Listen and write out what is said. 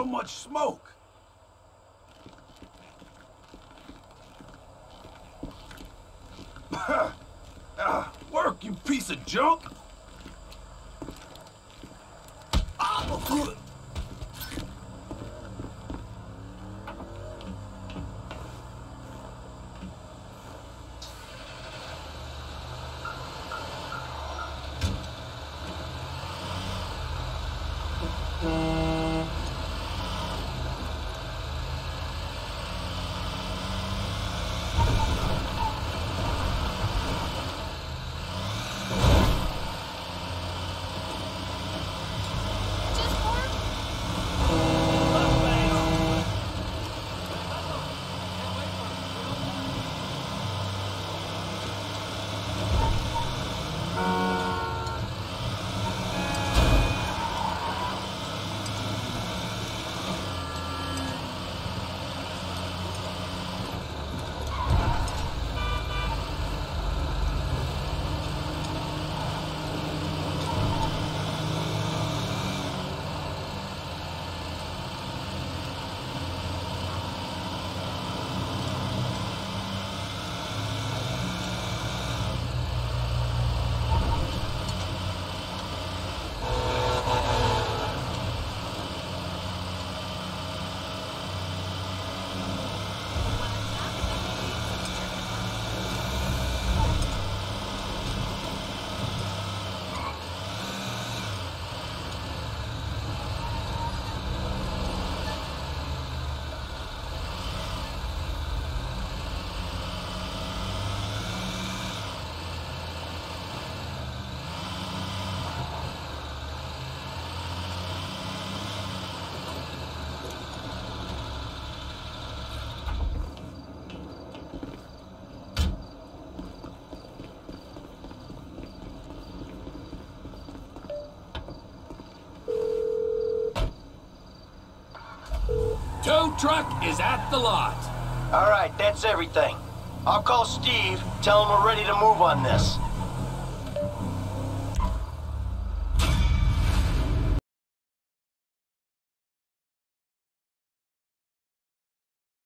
so much smoke? Ah, work, you piece of junk! Ah, Tow truck is at the lot. All right, that's everything. I'll call Steve, tell him we're ready to move on this.